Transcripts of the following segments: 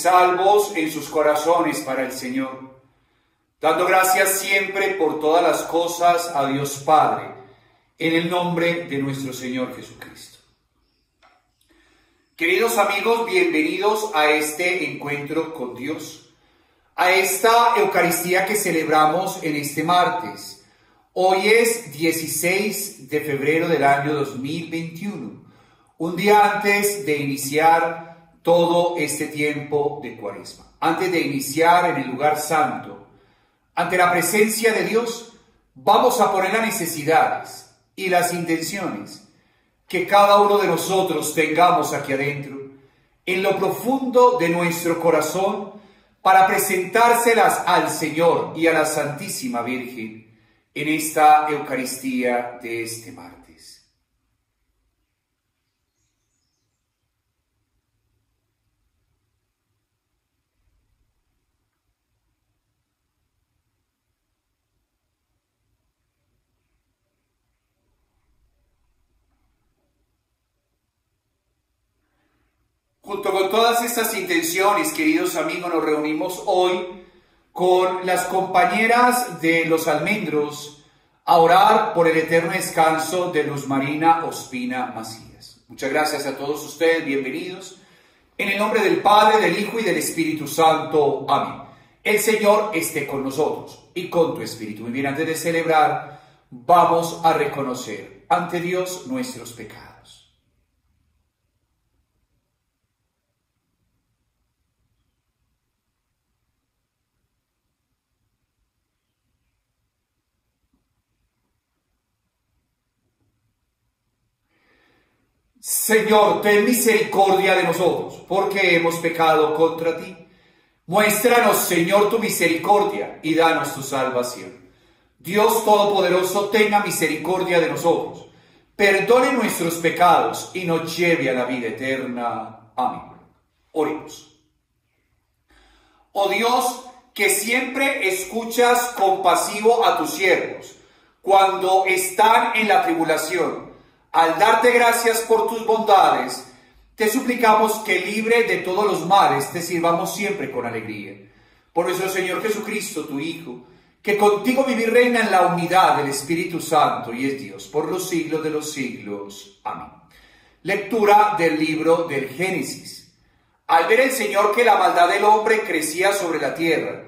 salvos en sus corazones para el Señor, dando gracias siempre por todas las cosas a Dios Padre, en el nombre de nuestro Señor Jesucristo. Queridos amigos, bienvenidos a este encuentro con Dios, a esta Eucaristía que celebramos en este martes. Hoy es 16 de febrero del año 2021, un día antes de iniciar todo este tiempo de cuaresma. Antes de iniciar en el lugar santo, ante la presencia de Dios, vamos a poner las necesidades y las intenciones que cada uno de nosotros tengamos aquí adentro, en lo profundo de nuestro corazón, para presentárselas al Señor y a la Santísima Virgen en esta Eucaristía de este martes. Junto con todas estas intenciones, queridos amigos, nos reunimos hoy con las compañeras de los almendros a orar por el eterno descanso de Luz Marina Ospina Macías. Muchas gracias a todos ustedes, bienvenidos. En el nombre del Padre, del Hijo y del Espíritu Santo. Amén. El Señor esté con nosotros y con tu Espíritu. Muy bien, antes de celebrar, vamos a reconocer ante Dios nuestros pecados. Señor, ten misericordia de nosotros, porque hemos pecado contra ti. Muéstranos, Señor, tu misericordia y danos tu salvación. Dios Todopoderoso, tenga misericordia de nosotros, perdone nuestros pecados y nos lleve a la vida eterna. Amén. Oremos. Oh Dios, que siempre escuchas compasivo a tus siervos cuando están en la tribulación al darte gracias por tus bondades, te suplicamos que libre de todos los males te sirvamos siempre con alegría. Por nuestro Señor Jesucristo, tu Hijo, que contigo vive y reina en la unidad del Espíritu Santo y es Dios por los siglos de los siglos. Amén. Lectura del libro del Génesis. Al ver el Señor que la maldad del hombre crecía sobre la tierra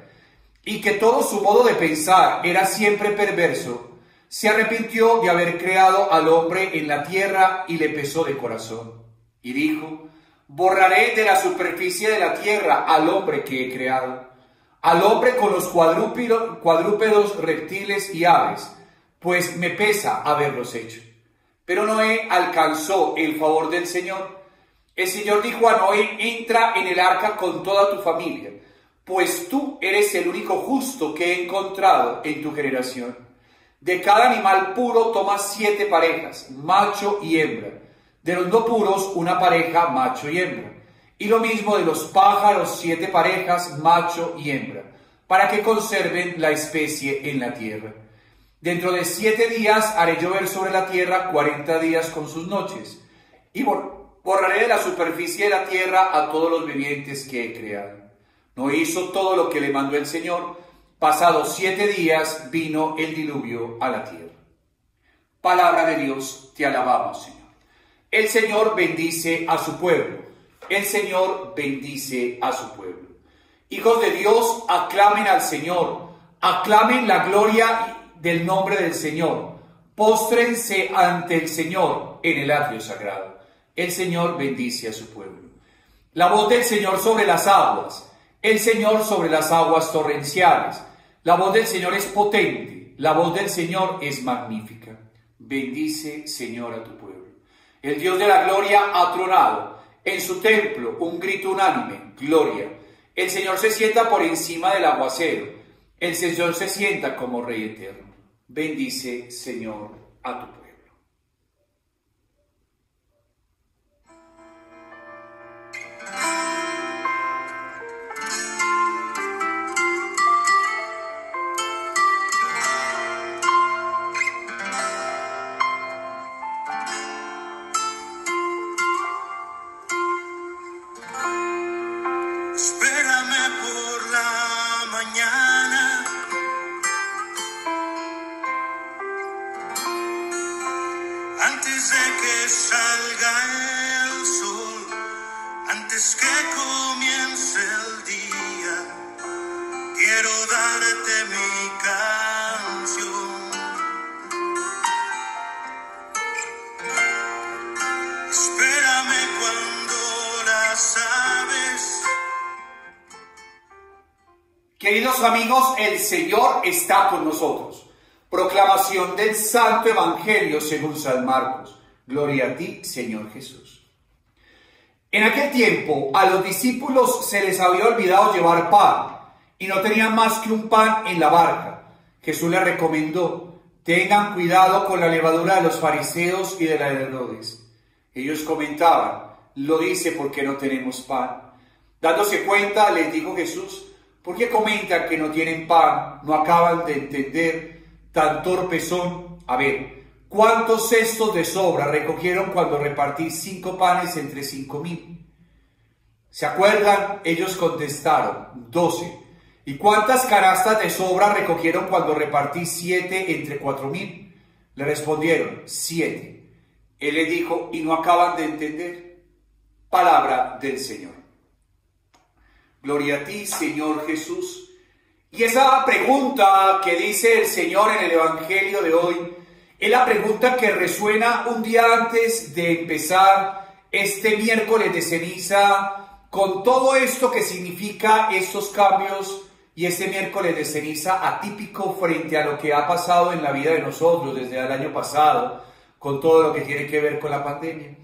y que todo su modo de pensar era siempre perverso, se arrepintió de haber creado al hombre en la tierra y le pesó de corazón. Y dijo, borraré de la superficie de la tierra al hombre que he creado, al hombre con los cuadrúpedos, reptiles y aves, pues me pesa haberlos hecho. Pero Noé alcanzó el favor del Señor. El Señor dijo a Noé, entra en el arca con toda tu familia, pues tú eres el único justo que he encontrado en tu generación. De cada animal puro toma siete parejas, macho y hembra. De los no puros, una pareja, macho y hembra. y lo mismo de los pájaros, siete parejas, macho y hembra, para que conserven la especie en la tierra. Dentro de siete días haré llover sobre la tierra cuarenta días con sus noches, y borraré de la superficie de la tierra a todos los vivientes que he creado. No hizo todo lo que le mandó el Señor. Pasados siete días vino el diluvio a la tierra. Palabra de Dios, te alabamos, Señor. El Señor bendice a su pueblo. El Señor bendice a su pueblo. Hijos de Dios, aclamen al Señor. Aclamen la gloria del nombre del Señor. Póstrense ante el Señor en el atrio sagrado. El Señor bendice a su pueblo. La voz del Señor sobre las aguas. El Señor sobre las aguas torrenciales. La voz del Señor es potente. La voz del Señor es magnífica. Bendice, Señor, a tu pueblo. El Dios de la gloria ha tronado. En su templo un grito unánime, gloria. El Señor se sienta por encima del aguacero. El Señor se sienta como Rey eterno. Bendice, Señor, a tu pueblo. Amigos, el Señor está con nosotros. Proclamación del Santo Evangelio según San Marcos. Gloria a ti, Señor Jesús. En aquel tiempo a los discípulos se les había olvidado llevar pan y no tenían más que un pan en la barca. Jesús les recomendó, tengan cuidado con la levadura de los fariseos y de la de Herodes. Ellos comentaban, lo dice porque no tenemos pan. Dándose cuenta, les dijo Jesús, ¿Por qué comentan que no tienen pan? No acaban de entender tan torpes son. A ver, ¿cuántos cestos de sobra recogieron cuando repartí cinco panes entre cinco mil? ¿Se acuerdan? Ellos contestaron, doce. ¿Y cuántas canastas de sobra recogieron cuando repartí siete entre cuatro mil? Le respondieron, siete. Él le dijo, ¿y no acaban de entender? Palabra del Señor. Gloria a ti, Señor Jesús. Y esa pregunta que dice el Señor en el Evangelio de hoy es la pregunta que resuena un día antes de empezar este miércoles de ceniza con todo esto que significa estos cambios y este miércoles de ceniza atípico frente a lo que ha pasado en la vida de nosotros desde el año pasado con todo lo que tiene que ver con la pandemia.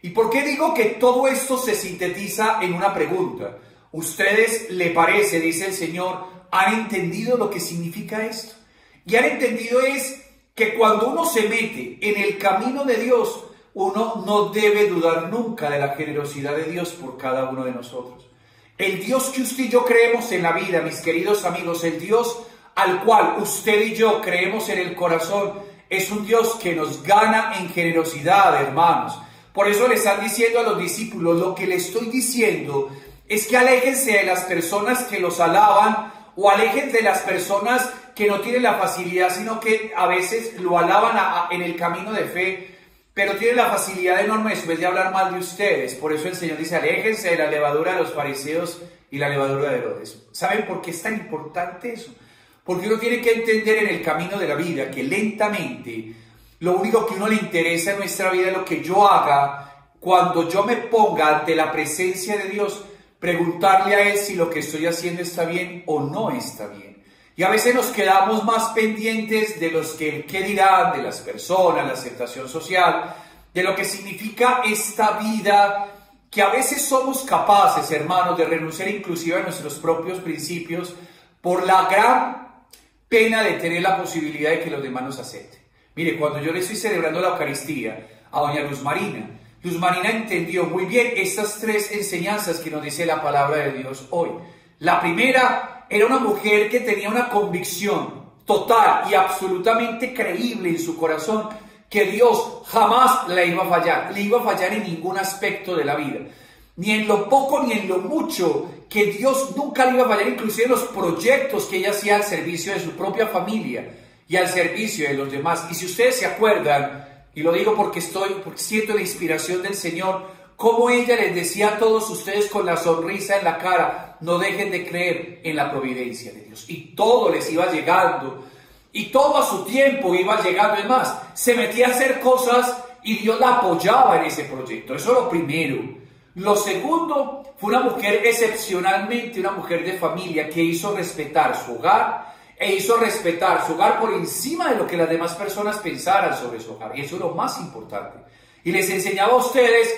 ¿Y por qué digo que todo esto se sintetiza en una pregunta? Ustedes, le parece, dice el Señor, han entendido lo que significa esto. Y han entendido es que cuando uno se mete en el camino de Dios, uno no debe dudar nunca de la generosidad de Dios por cada uno de nosotros. El Dios que usted y yo creemos en la vida, mis queridos amigos, el Dios al cual usted y yo creemos en el corazón, es un Dios que nos gana en generosidad, hermanos. Por eso le están diciendo a los discípulos, lo que le estoy diciendo es que aléjense de las personas que los alaban o aléjense de las personas que no tienen la facilidad, sino que a veces lo alaban en el camino de fe, pero tienen la facilidad enorme después de hablar mal de ustedes. Por eso el Señor dice, aléjense de la levadura de los fariseos y la levadura de Herodes. ¿Saben por qué es tan importante eso? Porque uno tiene que entender en el camino de la vida que lentamente lo único que uno le interesa en nuestra vida es lo que yo haga cuando yo me ponga ante la presencia de Dios preguntarle a Él si lo que estoy haciendo está bien o no está bien. Y a veces nos quedamos más pendientes de los que qué dirán, de las personas, la aceptación social, de lo que significa esta vida, que a veces somos capaces, hermanos, de renunciar inclusive a nuestros propios principios por la gran pena de tener la posibilidad de que los demás nos acepten. Mire, cuando yo le estoy celebrando la Eucaristía a doña Luz Marina, Luz Marina entendió muy bien estas tres enseñanzas que nos dice la palabra de Dios hoy. La primera era una mujer que tenía una convicción total y absolutamente creíble en su corazón que Dios jamás le iba a fallar, le iba a fallar en ningún aspecto de la vida, ni en lo poco ni en lo mucho, que Dios nunca le iba a fallar, inclusive en los proyectos que ella hacía al servicio de su propia familia y al servicio de los demás. Y si ustedes se acuerdan, y lo digo porque estoy, porque siento la inspiración del Señor, como ella les decía a todos ustedes con la sonrisa en la cara, no dejen de creer en la providencia de Dios. Y todo les iba llegando, y todo a su tiempo iba llegando. Es más, se metía a hacer cosas y Dios la apoyaba en ese proyecto. Eso es lo primero. Lo segundo, fue una mujer excepcionalmente, una mujer de familia que hizo respetar su hogar e hizo respetar su hogar por encima de lo que las demás personas pensaran sobre su hogar. Y eso es lo más importante. Y les enseñaba a ustedes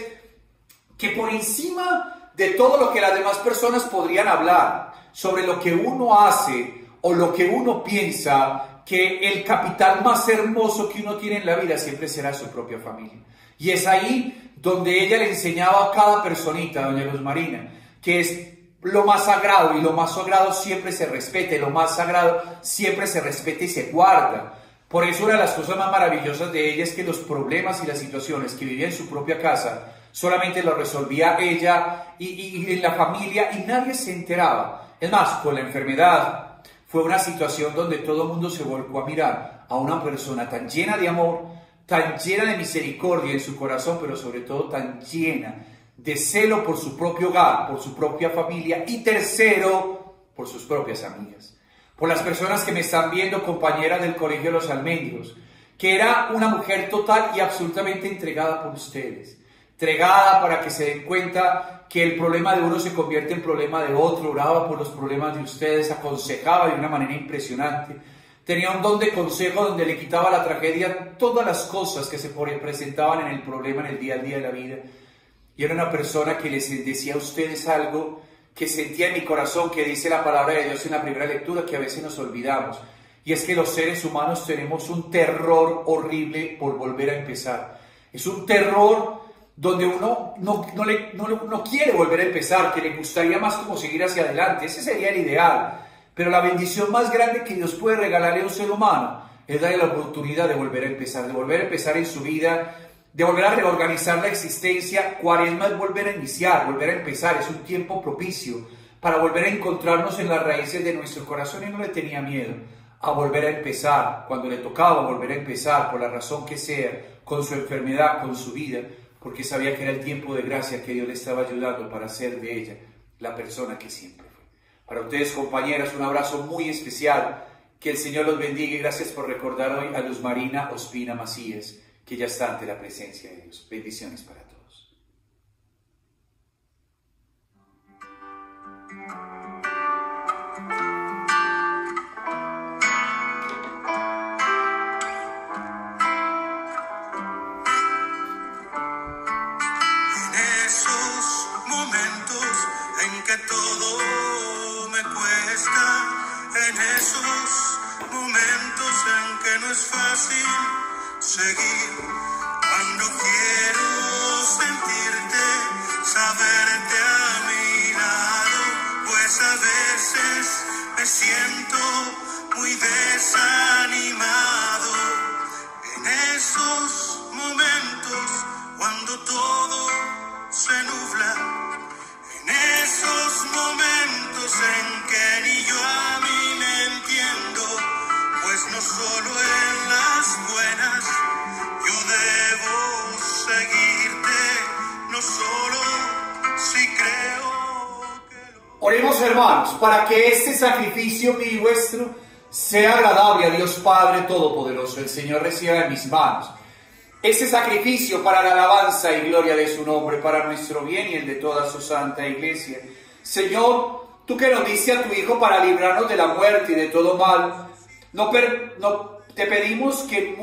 que por encima de todo lo que las demás personas podrían hablar sobre lo que uno hace o lo que uno piensa, que el capital más hermoso que uno tiene en la vida siempre será su propia familia. Y es ahí donde ella le enseñaba a cada personita, doña Luz Marina, que es lo más sagrado y lo más sagrado siempre se respete, lo más sagrado siempre se respete y se guarda. Por eso una de las cosas más maravillosas de ella es que los problemas y las situaciones que vivía en su propia casa solamente lo resolvía ella y, y, en la familia y nadie se enteraba. Es más, con la enfermedad fue una situación donde todo el mundo se volvió a mirar a una persona tan llena de amor, tan llena de misericordia en su corazón, pero sobre todo tan llena de celo por su propio hogar, por su propia familia y tercero, por sus propias amigas. Por las personas que me están viendo, compañeras del Colegio de los Almendros, que era una mujer total y absolutamente entregada por ustedes. Entregada para que se den cuenta que el problema de uno se convierte en problema de otro, oraba por los problemas de ustedes, aconsejaba de una manera impresionante. Tenía un don de consejo donde le quitaba la tragedia todas las cosas que se presentaban en el problema en el día a día de la vida y era una persona que les decía a ustedes algo que sentía en mi corazón, que dice la palabra de Dios en la primera lectura, que a veces nos olvidamos. Y es que los seres humanos tenemos un terror horrible por volver a empezar. Es un terror donde uno no, no, le, no, no quiere volver a empezar, que le gustaría más como seguir hacia adelante. Ese sería el ideal. Pero la bendición más grande que Dios puede regalarle a un ser humano es darle la oportunidad de volver a empezar, de volver a empezar en su vida de volver a reorganizar la existencia. Cuaresma es volver a iniciar, volver a empezar, es un tiempo propicio para volver a encontrarnos en las raíces de nuestro corazón y no le tenía miedo a volver a empezar, cuando le tocaba volver a empezar, por la razón que sea, con su enfermedad, con su vida, porque sabía que era el tiempo de gracia que Dios le estaba ayudando para hacer de ella la persona que siempre fue. Para ustedes, compañeras, un abrazo muy especial. Que el Señor los bendiga y gracias por recordar hoy a Luz Marina Ospina Macías que ya está ante la presencia de Dios. Bendiciones para todos. Seguir, cuando quiero sentirte, saberte a mi lado, pues a veces me siento muy desanimado. En esos momentos cuando todo se nubla, en esos momentos en que ni Oremos hermanos, para que este sacrificio mío y vuestro sea agradable a Dios Padre Todopoderoso. El Señor reciba de mis manos este sacrificio para la alabanza y gloria de su nombre, para nuestro bien y el de toda su santa iglesia. Señor, tú que nos diste a tu Hijo para librarnos de la muerte y de todo mal, no, te pedimos que,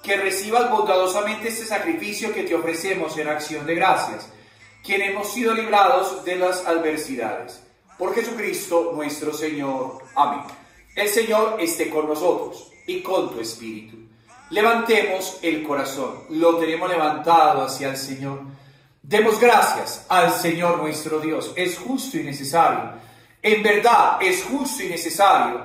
que recibas bondadosamente este sacrificio que te ofrecemos en acción de gracias, quien hemos sido librados de las adversidades. Por Jesucristo nuestro Señor. Amén. El Señor esté con nosotros y con tu espíritu. Levantemos el corazón, lo tenemos levantado hacia el Señor. Demos gracias al Señor nuestro Dios. Es justo y necesario. En verdad es justo y necesario.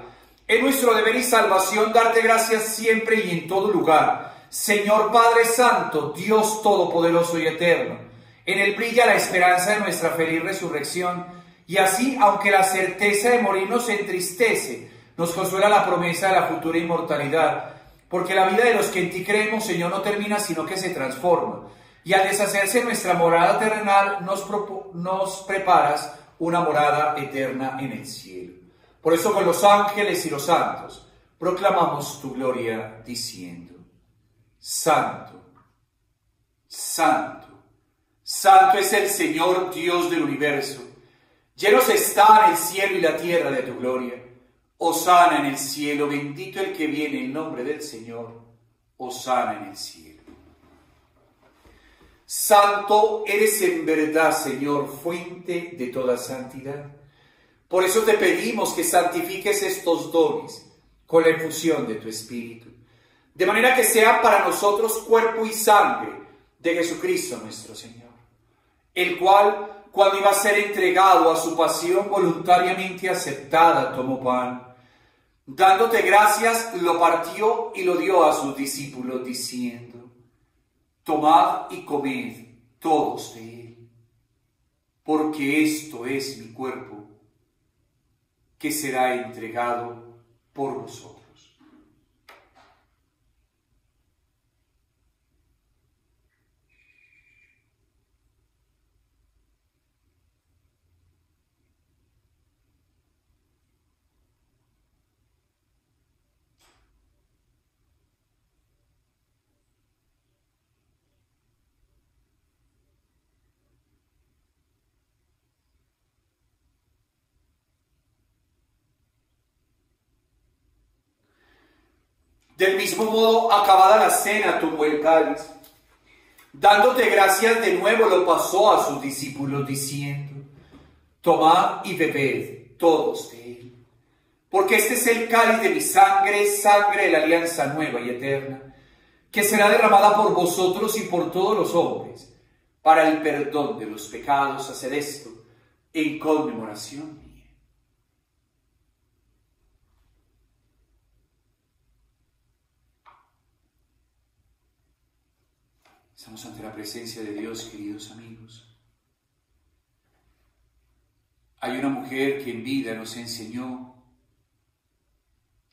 Es nuestro deber y salvación darte gracias siempre y en todo lugar. Señor Padre Santo, Dios Todopoderoso y Eterno. En él brilla la esperanza de nuestra feliz resurrección. Y así, aunque la certeza de morir nos entristece, nos consuela la promesa de la futura inmortalidad. Porque la vida de los que en ti creemos, Señor, no termina, sino que se transforma y al deshacerse nuestra morada terrenal nos, nos preparas una morada eterna en el cielo. Por eso con los ángeles y los santos proclamamos tu gloria diciendo, Santo, Santo, Santo es el Señor Dios del universo. Llenos está el cielo y la tierra de tu gloria. Osana en el cielo, bendito el que viene en nombre del Señor. Osana en el cielo. Santo eres en verdad, Señor, fuente de toda santidad. Por eso te pedimos que santifiques estos dones con la efusión de tu Espíritu, de manera que sea para nosotros cuerpo y sangre de Jesucristo nuestro Señor, el cual, cuando iba a ser entregado a su pasión voluntariamente aceptada, tomó pan. Dándote gracias, lo partió y lo dio a sus discípulos, diciendo, Tomad y comed todos de él, porque esto es mi cuerpo, que será entregado por vosotros. Del mismo modo, acabada la cena, tomó el cáliz. Dándote gracias de nuevo, lo pasó a sus discípulos diciendo, tomad y bebed todos de él, porque este es el cáliz de mi sangre, sangre de la alianza nueva y eterna, que será derramada por vosotros y por todos los hombres, para el perdón de los pecados. Haced esto en conmemoración Estamos ante la presencia de Dios, queridos amigos. Hay una mujer que en vida nos enseñó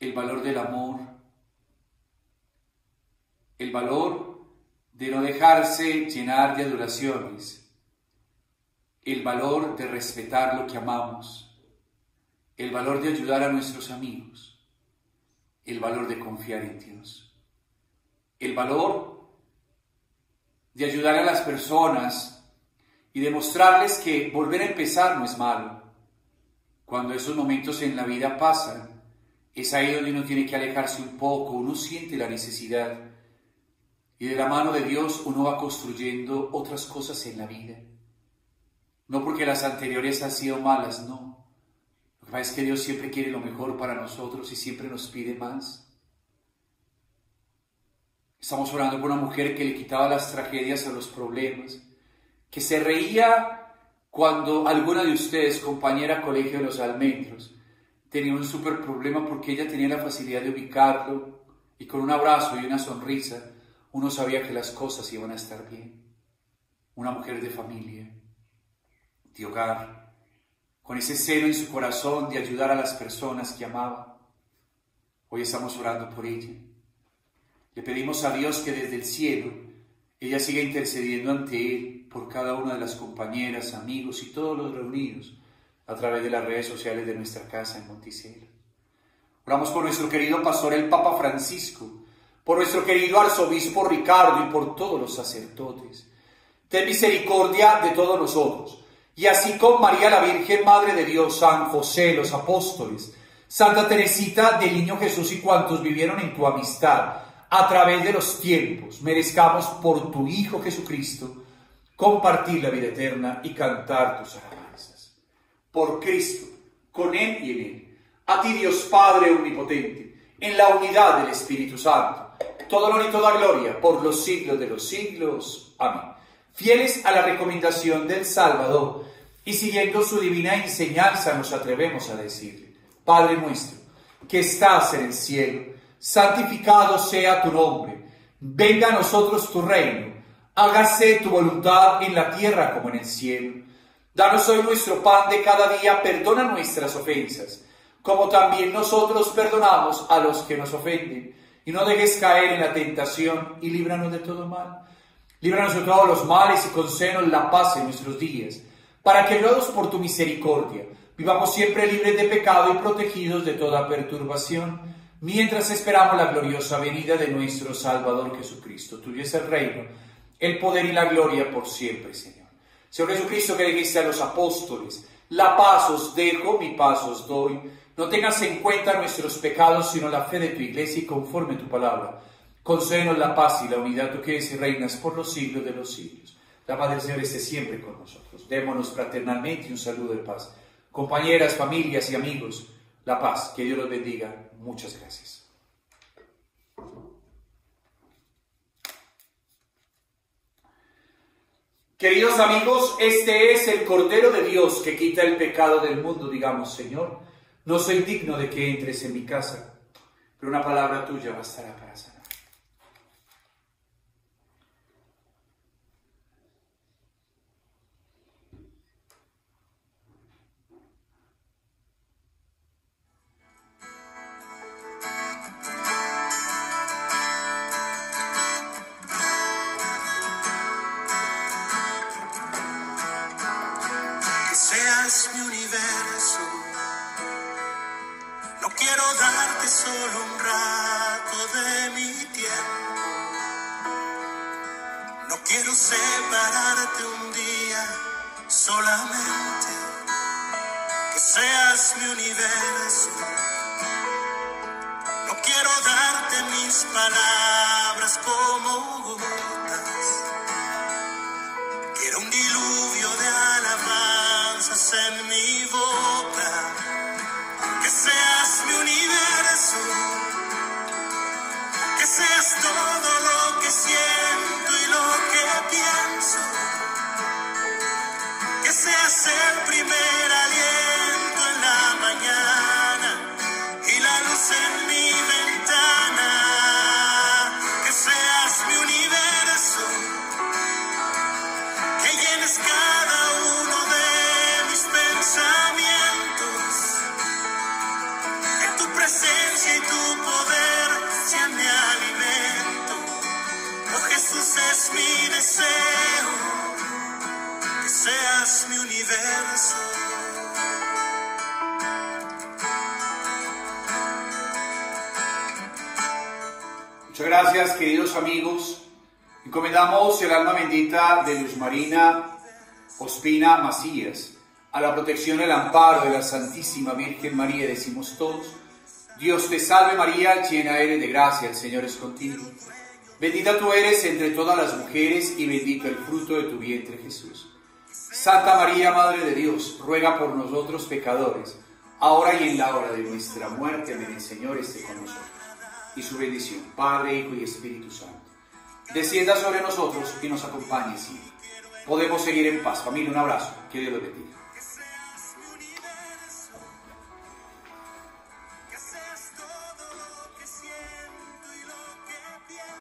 el valor del amor, el valor de no dejarse llenar de adoraciones, el valor de respetar lo que amamos, el valor de ayudar a nuestros amigos, el valor de confiar en Dios, el valor de ayudar a las personas y demostrarles que volver a empezar no es malo. Cuando esos momentos en la vida pasan, es ahí donde uno tiene que alejarse un poco, uno siente la necesidad y de la mano de Dios uno va construyendo otras cosas en la vida. No porque las anteriores han sido malas, no. Lo que pasa es que Dios siempre quiere lo mejor para nosotros y siempre nos pide más. Estamos orando por una mujer que le quitaba las tragedias a los problemas, que se reía cuando alguna de ustedes, compañera colegio de los almendros, tenía un súper problema porque ella tenía la facilidad de ubicarlo y con un abrazo y una sonrisa uno sabía que las cosas iban a estar bien. Una mujer de familia, de hogar, con ese celo en su corazón de ayudar a las personas que amaba. Hoy estamos orando por ella le pedimos a Dios que desde el cielo ella siga intercediendo ante Él por cada una de las compañeras, amigos y todos los reunidos a través de las redes sociales de nuestra casa en Monticello. Oramos por nuestro querido pastor, el Papa Francisco, por nuestro querido arzobispo Ricardo y por todos los sacerdotes. Ten misericordia de todos nosotros. Y así con María la Virgen, Madre de Dios, San José, los apóstoles, Santa Teresita del Niño Jesús y cuantos vivieron en tu amistad a través de los tiempos, merezcamos por tu Hijo Jesucristo compartir la vida eterna y cantar tus alabanzas. Por Cristo, con Él y en Él, a ti Dios Padre Omnipotente, en la unidad del Espíritu Santo, todo honor y toda gloria por los siglos de los siglos. Amén. Fieles a la recomendación del Salvador y siguiendo su divina enseñanza nos atrevemos a decirle, Padre nuestro, que estás en el cielo, santificado sea tu nombre, venga a nosotros tu reino, hágase tu voluntad en la tierra como en el cielo. Danos hoy nuestro pan de cada día, perdona nuestras ofensas, como también nosotros perdonamos a los que nos ofenden, y no dejes caer en la tentación y líbranos de todo mal. Líbranos de todos los males y concédenos la paz en nuestros días, para que, ayudados por tu misericordia, vivamos siempre libres de pecado y protegidos de toda perturbación, mientras esperamos la gloriosa venida de nuestro Salvador Jesucristo. Tuyo es el reino, el poder y la gloria por siempre, Señor. Señor Jesucristo, que dijiste a los apóstoles, la paz os dejo, mi paz os doy. No tengas en cuenta nuestros pecados, sino la fe de tu iglesia y conforme tu palabra. Concédenos la paz y la unidad, tú que eres y reinas por los siglos de los siglos. La paz del Señor esté siempre con nosotros. Démonos fraternalmente un saludo de paz. Compañeras, familias y amigos, la paz. Que Dios los bendiga. Muchas gracias. Queridos amigos, este es el Cordero de Dios que quita el pecado del mundo. Digamos, Señor, no soy digno de que entres en mi casa, pero una palabra tuya bastará para sanar. Muchas gracias, queridos amigos. Encomendamos el alma bendita de Luz Marina Ospina Macías a la protección y el amparo de la Santísima Virgen María. Decimos todos, Dios te salve María, llena eres de gracia, el Señor es contigo. Bendita tú eres entre todas las mujeres y bendito el fruto de tu vientre Jesús. Santa María, Madre de Dios, ruega por nosotros pecadores, ahora y en la hora de nuestra muerte. Amén. El Señor esté con nosotros. Y su bendición, Padre, Hijo y Espíritu Santo, descienda sobre nosotros y nos acompañe siempre. Podemos seguir en paz. Familia, un abrazo. Que Dios los bendiga.